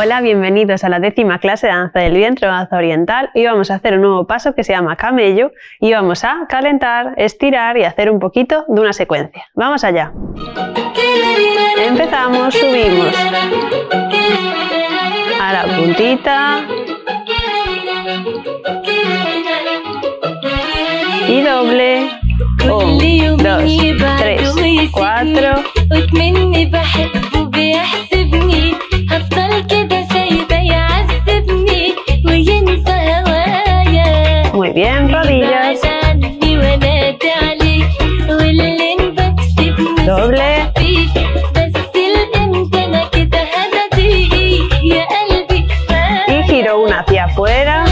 Hola, bienvenidos a la décima clase de danza del vientre o danza oriental y vamos a hacer un nuevo paso que se llama camello y vamos a calentar, estirar y hacer un poquito de una secuencia. Vamos allá. Empezamos, subimos a la puntita y doble. Un, dos, tres, cuatro. Hacia afuera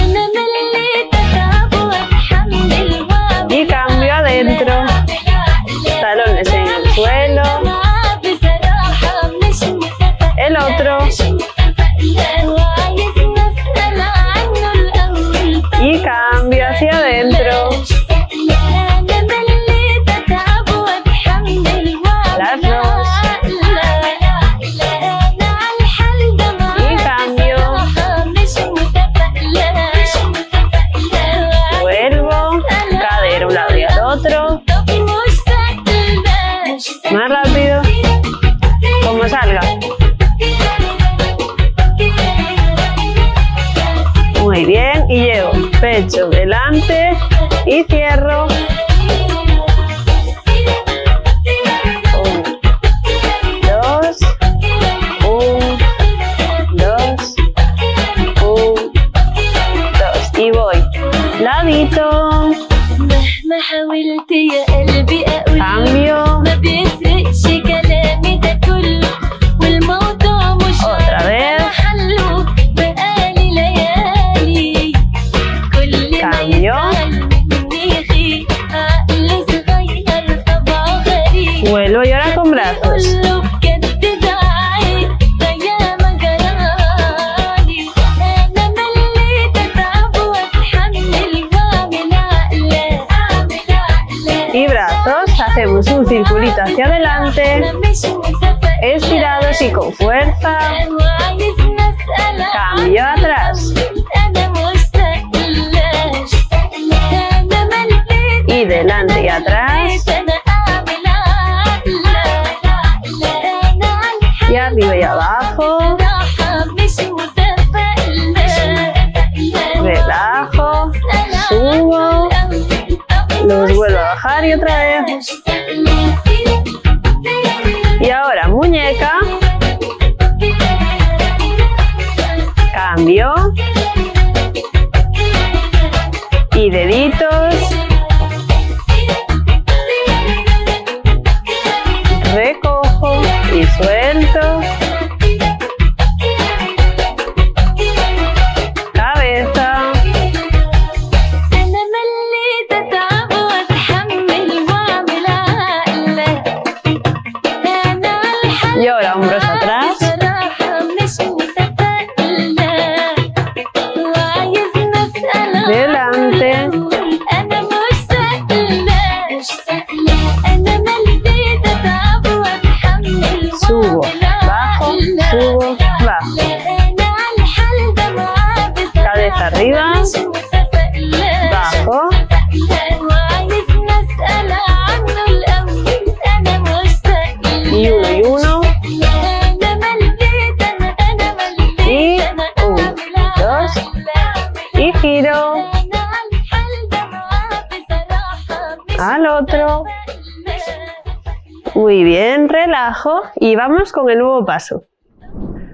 delante Vamos con el nuevo paso.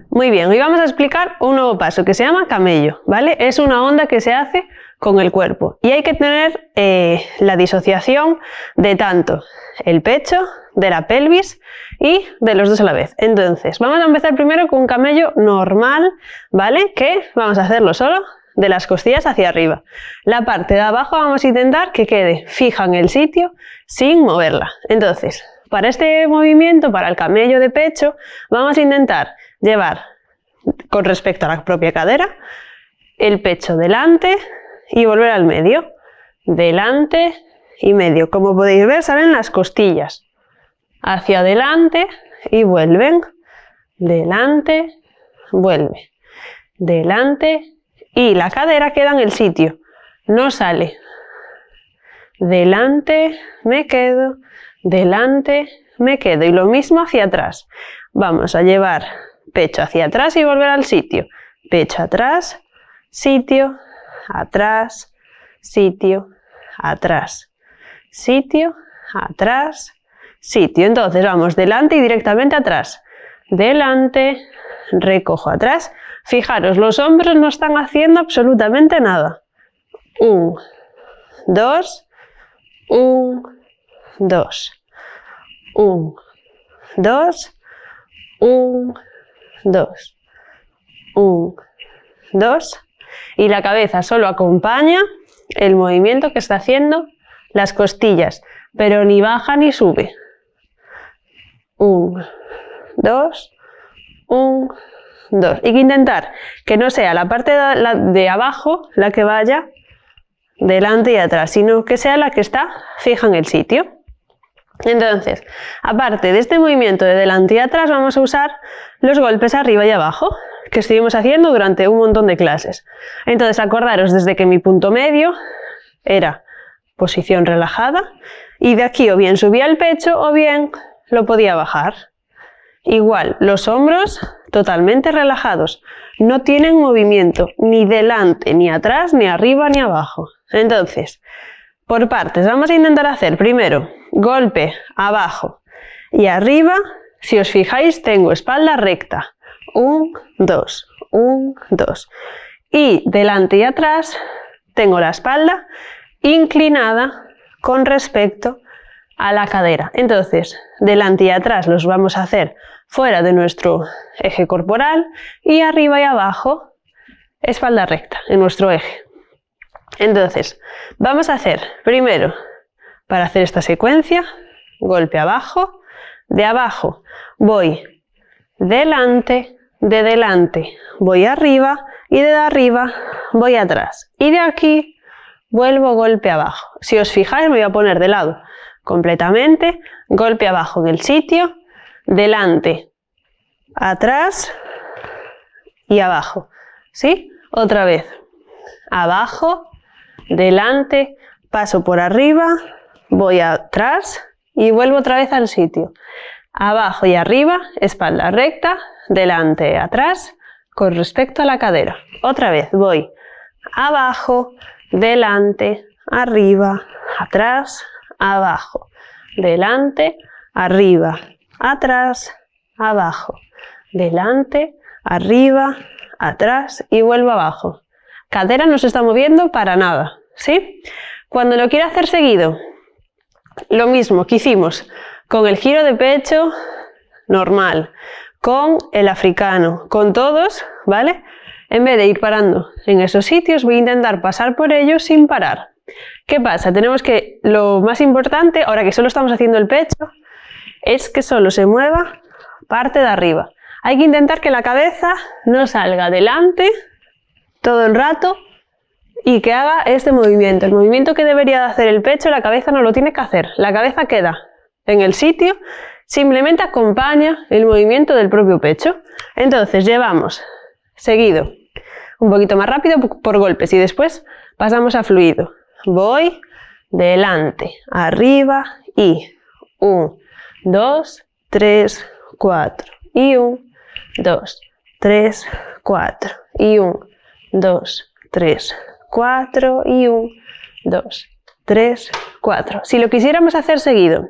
Muy bien, hoy vamos a explicar un nuevo paso que se llama camello, ¿vale? Es una onda que se hace con el cuerpo y hay que tener eh, la disociación de tanto el pecho, de la pelvis y de los dos a la vez. Entonces, vamos a empezar primero con un camello normal, ¿vale? Que vamos a hacerlo solo de las costillas hacia arriba. La parte de abajo vamos a intentar que quede fija en el sitio sin moverla. Entonces, para este movimiento, para el camello de pecho, vamos a intentar llevar con respecto a la propia cadera el pecho delante y volver al medio. Delante y medio. Como podéis ver, salen las costillas. Hacia adelante y vuelven. Delante, vuelve. delante y la cadera queda en el sitio, no sale. Delante, me quedo, delante, me quedo. Y lo mismo hacia atrás. Vamos a llevar pecho hacia atrás y volver al sitio. Pecho atrás, sitio, atrás, sitio, atrás, sitio, atrás, sitio. Entonces vamos delante y directamente atrás. Delante, recojo atrás. Fijaros, los hombros no están haciendo absolutamente nada. Un, dos, un, dos, un, dos, un, dos, un, dos. Y la cabeza solo acompaña el movimiento que está haciendo las costillas, pero ni baja ni sube. Un, dos, un, dos. Y que intentar que no sea la parte de, abajo la que vaya delante y atrás, sino que sea la que está fija en el sitio. Entonces, aparte de este movimiento de delante y atrás, vamos a usar los golpes arriba y abajo que estuvimos haciendo durante un montón de clases. Entonces, acordaros desde que mi punto medio era posición relajada y de aquí o bien subía el pecho o bien lo podía bajar. Igual, los hombros totalmente relajados, no tienen movimiento ni delante, ni atrás, ni arriba, ni abajo. Entonces, por partes, vamos a intentar hacer primero golpe abajo y arriba. Si os fijáis, tengo espalda recta. Un, dos, un, dos. Y delante y atrás tengo la espalda inclinada con respecto a la cadera. Entonces, delante y atrás los vamos a hacer fuera de nuestro eje corporal y arriba y abajo espalda recta en nuestro eje. Entonces, vamos a hacer primero, para hacer esta secuencia, golpe abajo, de abajo voy delante, de delante voy arriba y de arriba voy atrás. Y de aquí vuelvo golpe abajo. Si os fijáis, me voy a poner de lado completamente, golpe abajo en el sitio, delante, atrás y abajo. ¿Sí? Otra vez. Abajo, delante, paso por arriba, voy atrás y vuelvo otra vez al sitio. Abajo y arriba, espalda recta, delante, atrás, con respecto a la cadera. Otra vez voy abajo, delante, arriba, atrás, abajo, delante, arriba, atrás, abajo, delante, arriba, atrás y vuelvo abajo. Cadera no se está moviendo para nada, ¿sí? Cuando lo quiero hacer seguido, lo mismo que hicimos con el giro de pecho normal, con el africano, con todos, ¿vale? En vez de ir parando en esos sitios, voy a intentar pasar por ellos sin parar. ¿Qué pasa? Tenemos que, lo más importante, ahora que solo estamos haciendo el pecho, es que solo se mueva parte de arriba. Hay que intentar que la cabeza no salga adelante todo el rato y que haga este movimiento. El movimiento que debería de hacer el pecho, la cabeza no lo tiene que hacer. La cabeza queda en el sitio, simplemente acompaña el movimiento del propio pecho. Entonces llevamos seguido un poquito más rápido por golpes y después pasamos a fluido. Voy delante, arriba y un, dos, tres, cuatro y un, dos, tres, cuatro y un, dos, tres, cuatro y un, dos, tres, cuatro. Si lo quisiéramos hacer seguido,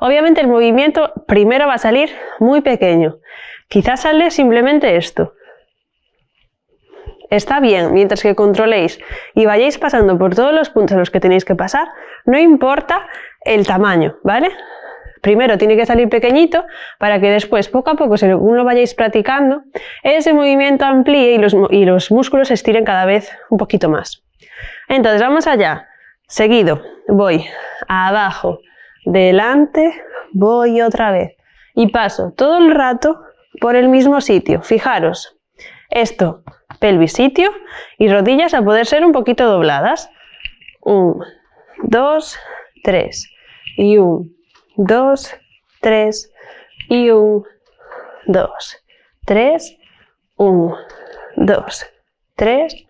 obviamente el movimiento primero va a salir muy pequeño. Quizás sale simplemente esto. Está bien, mientras que controléis y vayáis pasando por todos los puntos a los que tenéis que pasar, no importa el tamaño, ¿vale? Primero tiene que salir pequeñito para que después, poco a poco, según lo vayáis practicando, ese movimiento amplíe y los, y los músculos se estiren cada vez un poquito más. Entonces, vamos allá. Seguido, voy abajo, delante, voy otra vez. Y paso todo el rato por el mismo sitio. Fijaros, esto, pelvis sitio y rodillas a poder ser un poquito dobladas. Un, dos, tres. Y un, 2, 3 y 1, 2, 3, 1, 2, 3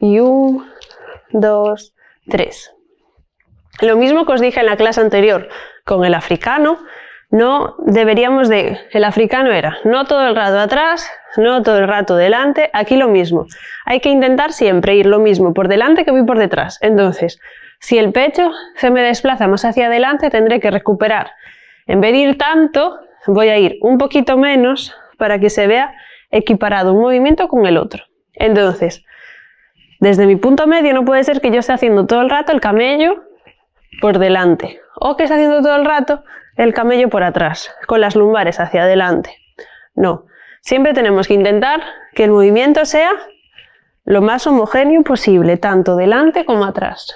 y 1, 2, 3. Lo mismo que os dije en la clase anterior con el africano, no deberíamos de... El africano era no todo el rato atrás, no todo el rato delante, aquí lo mismo. Hay que intentar siempre ir lo mismo por delante que voy por detrás. Entonces, si el pecho se me desplaza más hacia adelante, tendré que recuperar. En vez de ir tanto, voy a ir un poquito menos para que se vea equiparado un movimiento con el otro. Entonces, desde mi punto medio no puede ser que yo esté haciendo todo el rato el camello por delante o que esté haciendo todo el rato el camello por atrás, con las lumbares hacia adelante. No, siempre tenemos que intentar que el movimiento sea lo más homogéneo posible, tanto delante como atrás.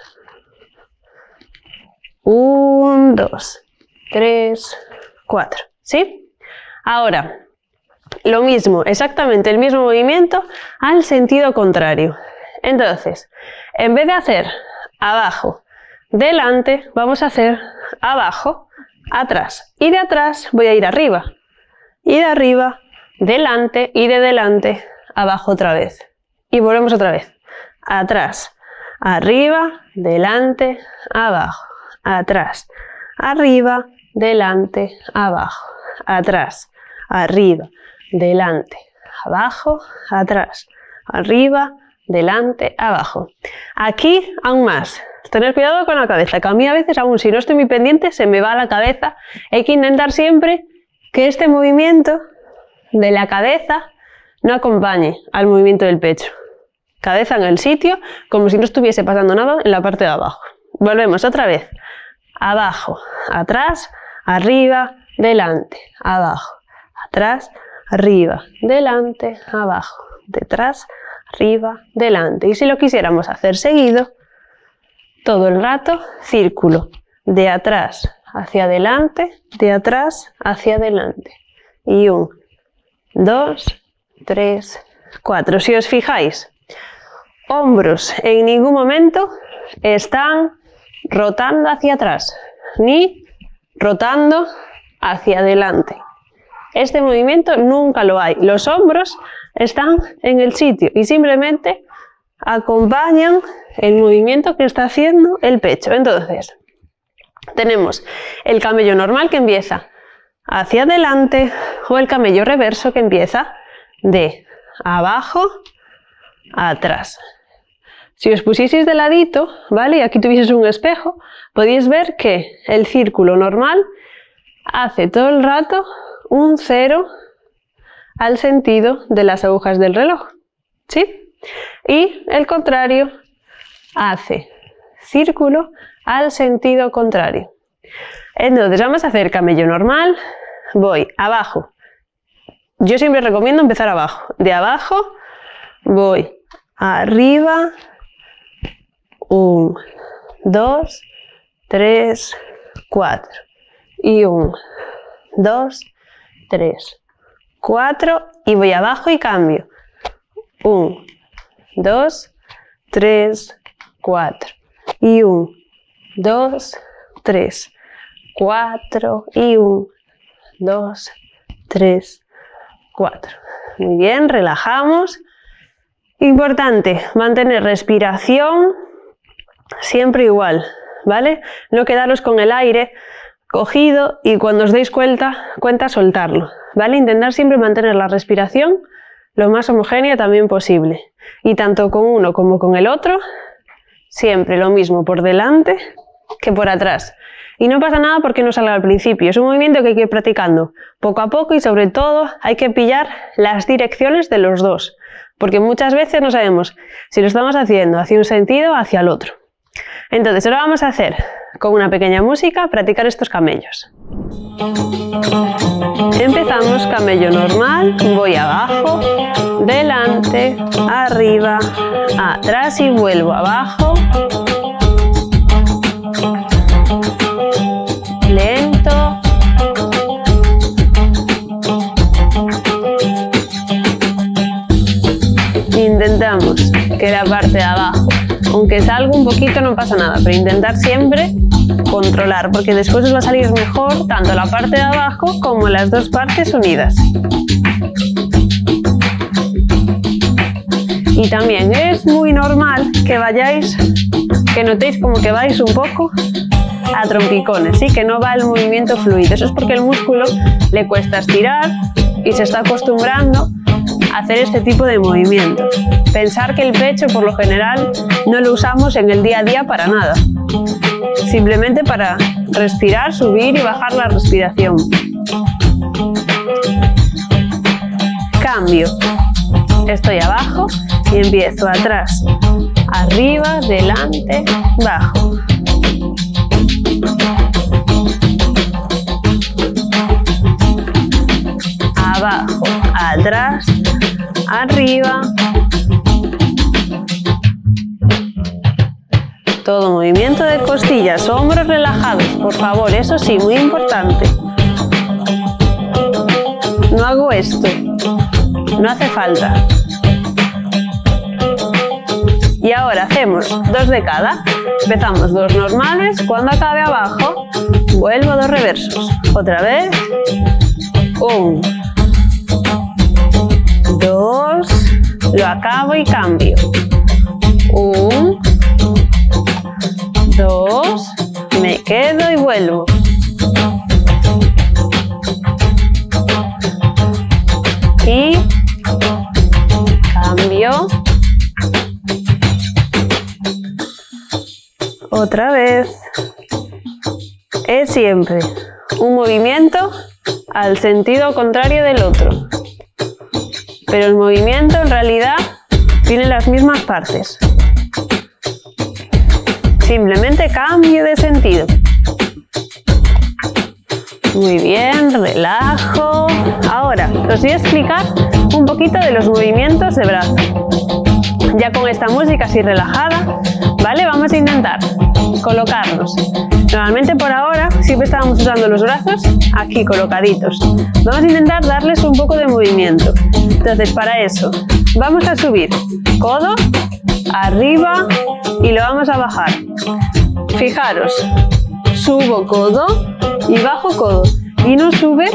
Un, dos, tres, cuatro. ¿Sí? Ahora, lo mismo, exactamente el mismo movimiento al sentido contrario. Entonces, en vez de hacer abajo, delante, vamos a hacer abajo, atrás. Y de atrás voy a ir arriba. Y de arriba, delante y de delante, abajo otra vez. Y volvemos otra vez. Atrás, arriba, delante, abajo. Atrás, arriba, delante, abajo. Atrás, arriba, delante, abajo, atrás, arriba, delante, abajo. Aquí aún más. Tener cuidado con la cabeza, que a mí a veces, aún si no estoy muy pendiente, se me va la cabeza. Hay que intentar siempre que este movimiento de la cabeza no acompañe al movimiento del pecho. Cabeza en el sitio, como si no estuviese pasando nada en la parte de abajo. Volvemos otra vez. Abajo, atrás, arriba, delante, abajo, atrás, arriba, delante, abajo, detrás, arriba, delante. Y si lo quisiéramos hacer seguido, todo el rato círculo, de atrás hacia adelante, de atrás hacia adelante. Y un, dos, tres, cuatro. Si os fijáis, hombros en ningún momento están rotando hacia atrás, ni rotando hacia adelante. Este movimiento nunca lo hay. Los hombros están en el sitio y simplemente acompañan el movimiento que está haciendo el pecho. Entonces, tenemos el camello normal que empieza hacia adelante o el camello reverso que empieza de abajo a atrás. Si os pusieseis de ladito, ¿vale? Y aquí tuvieseis un espejo, podéis ver que el círculo normal hace todo el rato un cero al sentido de las agujas del reloj. ¿Sí? Y el contrario hace círculo al sentido contrario. Entonces vamos a hacer camello normal, voy abajo. Yo siempre recomiendo empezar abajo. De abajo voy arriba, un, dos, tres, cuatro. Y un, dos, tres, cuatro. Y voy abajo y cambio. Un, 2, 3, 4. Y 1, 2, 3, 4. Y 1, 2, 3, 4. Muy bien, relajamos. Importante, mantener respiración siempre igual, ¿vale? No quedaros con el aire cogido y cuando os deis cuenta, cuenta soltarlo, ¿vale? Intentar siempre mantener la respiración lo más homogénea también posible. Y tanto con uno como con el otro, siempre lo mismo por delante que por atrás. Y no pasa nada porque no salga al principio, es un movimiento que hay que ir practicando poco a poco y sobre todo hay que pillar las direcciones de los dos, porque muchas veces no sabemos si lo estamos haciendo hacia un sentido o hacia el otro. Entonces ahora vamos a hacer con una pequeña música practicar estos camellos. Empezamos camello normal, voy abajo, delante, arriba, atrás y vuelvo abajo. Lento. Intentamos que la parte de abajo, aunque salga un poquito no pasa nada, pero intentar siempre controlar, porque después os va a salir mejor tanto la parte de abajo como las dos partes unidas. Y también es muy normal que vayáis, que notéis como que vais un poco a trompicones, ¿sí? que no va el movimiento fluido. Eso es porque el músculo le cuesta estirar y se está acostumbrando hacer este tipo de movimientos. Pensar que el pecho por lo general no lo usamos en el día a día para nada. Simplemente para respirar, subir y bajar la respiración. Cambio. Estoy abajo y empiezo atrás, arriba, delante, bajo. Abajo, atrás, arriba. Todo movimiento de costillas, hombros relajados, por favor, eso sí, muy importante. No hago esto, no hace falta. Y ahora hacemos dos de cada. Empezamos dos normales, cuando acabe abajo, vuelvo dos reversos. Otra vez. Un, dos, lo acabo y cambio. Un, dos, me quedo y vuelvo. Y cambio. Otra vez. Es siempre un movimiento al sentido contrario del otro. Pero el movimiento en realidad tiene las mismas partes. Simplemente cambio de sentido. Muy bien, relajo. Ahora os voy a explicar un poquito de los movimientos de brazo. Ya con esta música así relajada, ¿vale? Vamos a intentar colocarnos. Normalmente por ahora siempre estábamos usando los brazos aquí colocaditos. Vamos a intentar darles un poco de movimiento. Entonces para eso vamos a subir codo arriba y lo vamos a bajar. Fijaros, subo codo y bajo codo y no sube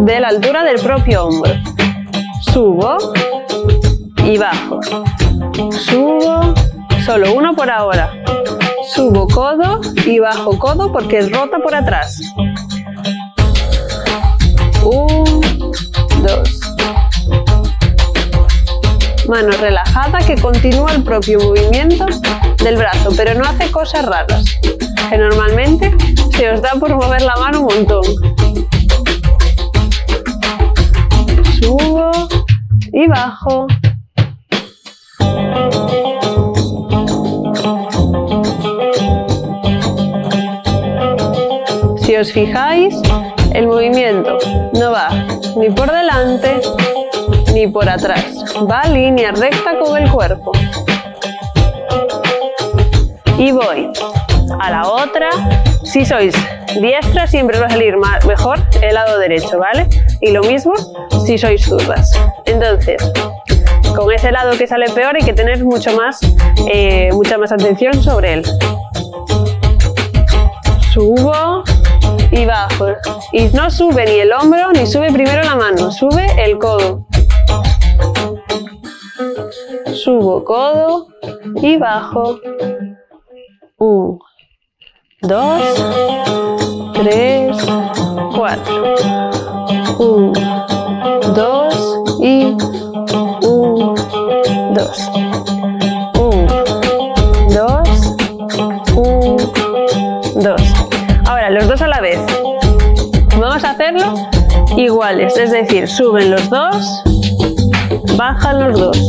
de la altura del propio hombro. Subo y bajo. Subo, solo uno por ahora. Subo codo y bajo codo porque es rota por atrás. Un, dos. Mano relajada que continúa el propio movimiento del brazo, pero no hace cosas raras, que normalmente se os da por mover la mano un montón. Subo y bajo. Os fijáis, el movimiento no va ni por delante ni por atrás, va línea recta con el cuerpo. Y voy a la otra. Si sois diestra, siempre va a salir mejor el lado derecho, ¿vale? Y lo mismo si sois zurdas. Entonces, con ese lado que sale peor hay que tener mucho más, eh, mucha más atención sobre él. Subo y bajo. Y no sube ni el hombro ni sube primero la mano, sube el codo. Subo codo y bajo. Un, dos, tres, cuatro. Un, dos y un, dos. Iguales, es decir, suben los dos, bajan los dos.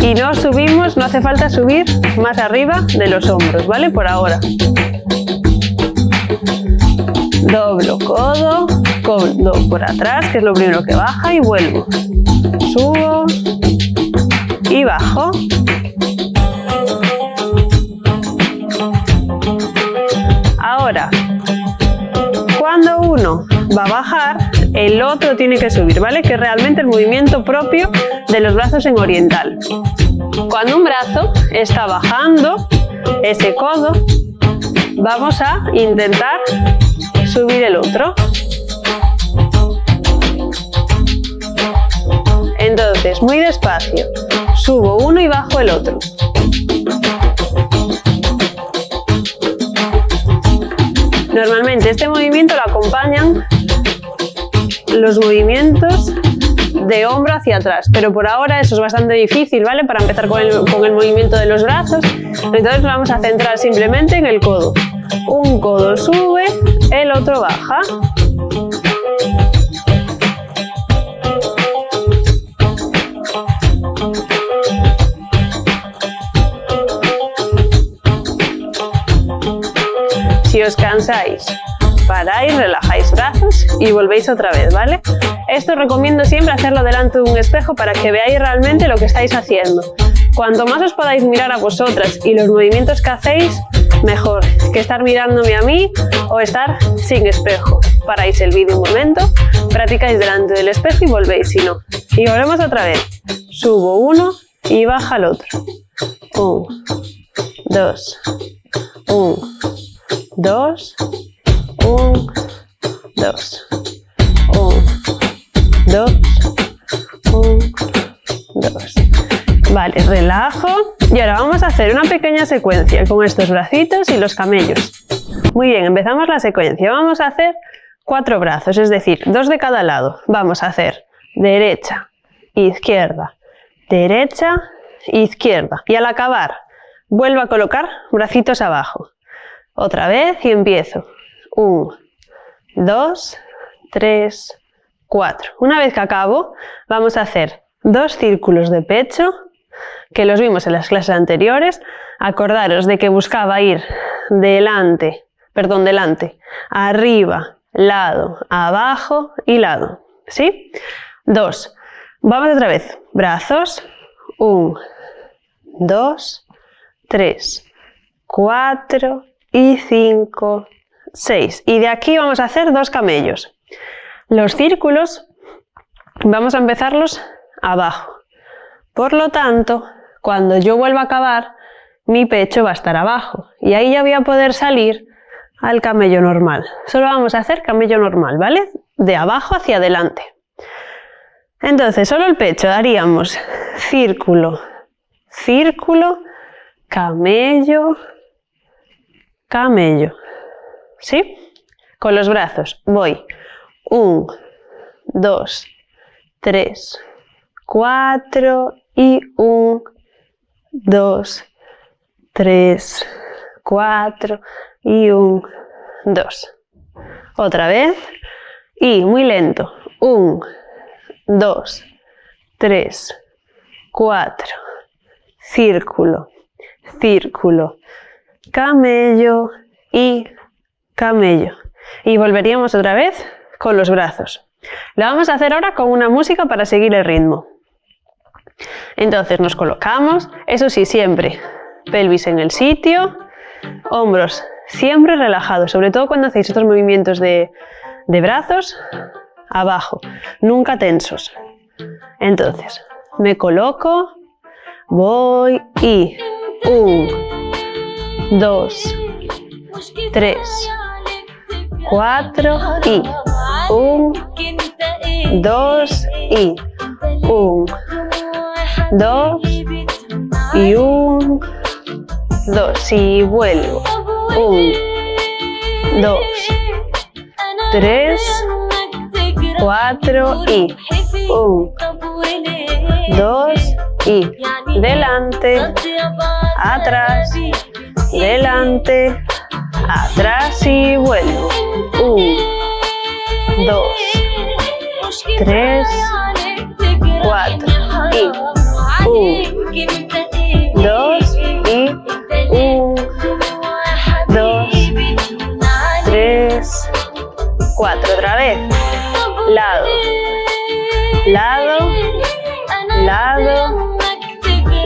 Y no subimos, no hace falta subir más arriba de los hombros, ¿vale? Por ahora. Doblo codo, codo por atrás, que es lo primero que baja, y vuelvo. Subo y bajo. Ahora, cuando uno va a bajar, el otro tiene que subir, ¿vale? Que es realmente el movimiento propio de los brazos en oriental. Cuando un brazo está bajando ese codo, vamos a intentar subir el otro. Entonces, muy despacio. Subo uno y bajo el otro. Normalmente este movimiento lo acompañan los movimientos de hombro hacia atrás, pero por ahora eso es bastante difícil, ¿vale? Para empezar con el, con el movimiento de los brazos, entonces vamos a centrar simplemente en el codo. Un codo sube, el otro baja. Si os cansáis, paráis, relajáis brazos y volvéis otra vez, ¿vale? Esto recomiendo siempre hacerlo delante de un espejo para que veáis realmente lo que estáis haciendo. Cuanto más os podáis mirar a vosotras y los movimientos que hacéis, mejor que estar mirándome a mí o estar sin espejo. Paráis el vídeo un momento, practicáis delante del espejo y volvéis si no. Y volvemos otra vez. Subo uno y baja el otro. Un, dos, un, dos, un, dos, un, dos, un, dos. Vale, relajo. Y ahora vamos a hacer una pequeña secuencia con estos bracitos y los camellos. Muy bien, empezamos la secuencia. Vamos a hacer cuatro brazos, es decir, dos de cada lado. Vamos a hacer derecha, izquierda, derecha, izquierda. Y al acabar, vuelvo a colocar bracitos abajo. Otra vez y empiezo. Un, dos, tres, cuatro. Una vez que acabo, vamos a hacer dos círculos de pecho, que los vimos en las clases anteriores. Acordaros de que buscaba ir delante, perdón, delante, arriba, lado, abajo y lado. ¿Sí? Dos. Vamos otra vez. Brazos. Un, dos, tres, cuatro y cinco, seis. Y de aquí vamos a hacer dos camellos. Los círculos vamos a empezarlos abajo. Por lo tanto, cuando yo vuelva a acabar, mi pecho va a estar abajo. Y ahí ya voy a poder salir al camello normal. Solo vamos a hacer camello normal, ¿vale? De abajo hacia adelante. Entonces, solo el pecho haríamos círculo, círculo, camello, camello. ¿Sí? Con los brazos voy. Un, dos, tres, cuatro y un, dos, tres, cuatro y un, dos. Otra vez. Y muy lento. Un, dos, tres, cuatro. Círculo, círculo, camello y camello. Y volveríamos otra vez con los brazos. Lo vamos a hacer ahora con una música para seguir el ritmo. Entonces nos colocamos, eso sí, siempre pelvis en el sitio, hombros siempre relajados, sobre todo cuando hacéis estos movimientos de, de brazos, abajo, nunca tensos. Entonces, me coloco, voy y un, dos, tres, cuatro y un, dos y un, dos y un, dos y vuelvo. Un, dos, tres, cuatro y un, dos y delante, atrás, delante, atrás y vuelvo. Un, dos, tres, cuatro y un, dos y un, dos, tres, cuatro. Otra vez. Lado, lado, lado,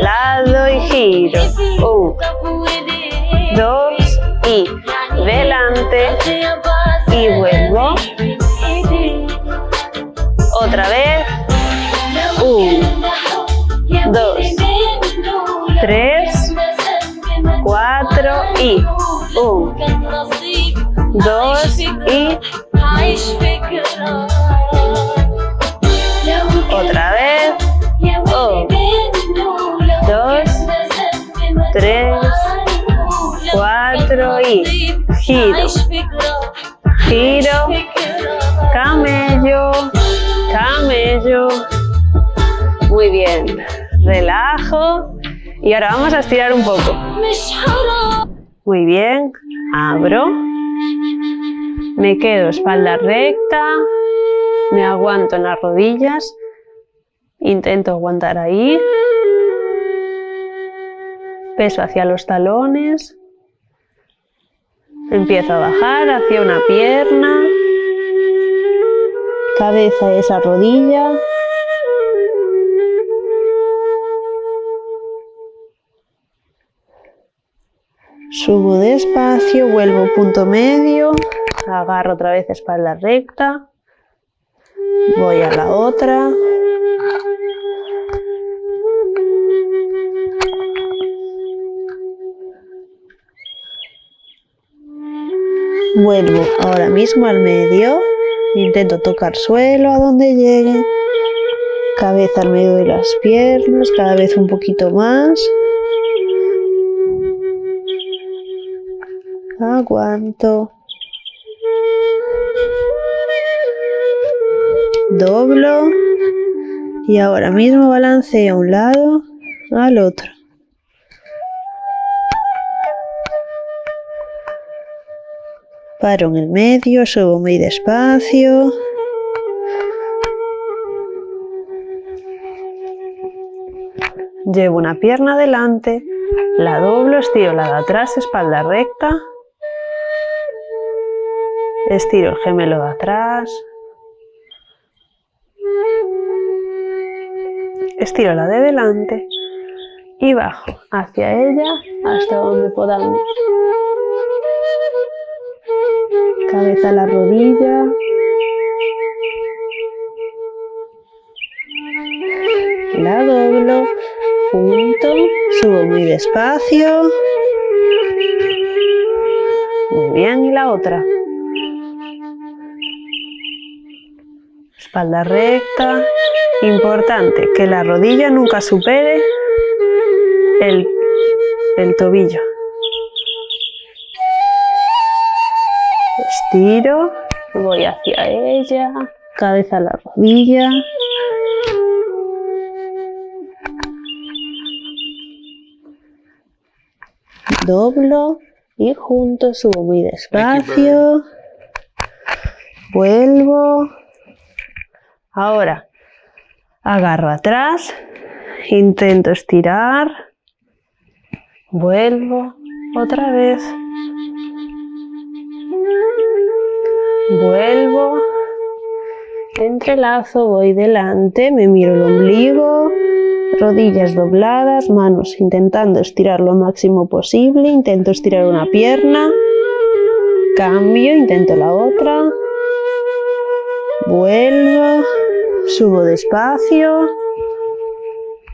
lado y giro. Un, y delante y vuelvo. Otra vez. Dos, tres, cuatro y uno, dos y otra vez. Uno, dos, tres. camellos, tiro, camello, camello. Muy bien, relajo. Y ahora vamos a estirar un poco. Muy bien, abro, me quedo espalda recta, me aguanto en las rodillas, intento aguantar ahí, peso hacia los talones, Empiezo a bajar hacia una pierna. Cabeza a esa rodilla. Subo despacio, vuelvo punto medio, agarro otra vez espalda recta, voy a la otra. Vuelvo ahora mismo al medio, intento tocar suelo a donde llegue, cabeza al medio de las piernas, cada vez un poquito más. Aguanto. Doblo. Y ahora mismo balanceo a un lado al otro. Paro en el medio, subo muy despacio. Llevo una pierna adelante, la doblo, estiro la de atrás, espalda recta. Estiro el gemelo de atrás. Estiro la de delante y bajo hacia ella hasta donde podamos. Cabeza a la rodilla. La doblo junto, subo muy despacio. Muy bien, y la otra. Espalda recta. Importante que la rodilla nunca supere el, el tobillo. Estiro, voy hacia ella, cabeza a la rodilla. Doblo y junto subo muy despacio. Vuelvo. Ahora agarro atrás, intento estirar, vuelvo otra vez, vuelvo, entrelazo, voy delante, me miro el ombligo, rodillas dobladas, manos intentando estirar lo máximo posible, intento estirar una pierna, cambio, intento la otra, vuelvo, subo despacio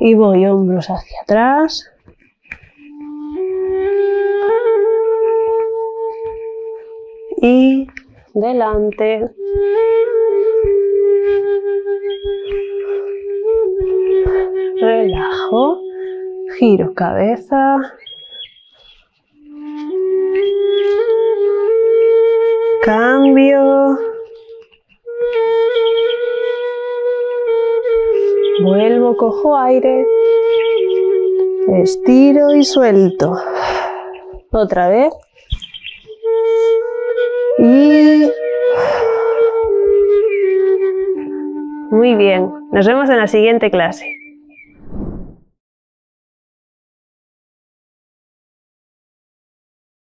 y voy hombros hacia atrás. Y delante. Relajo, giro cabeza. Cambio. Vuelvo, cojo aire. Estiro y suelto. Otra vez. Y... Muy bien. Nos vemos en la siguiente clase.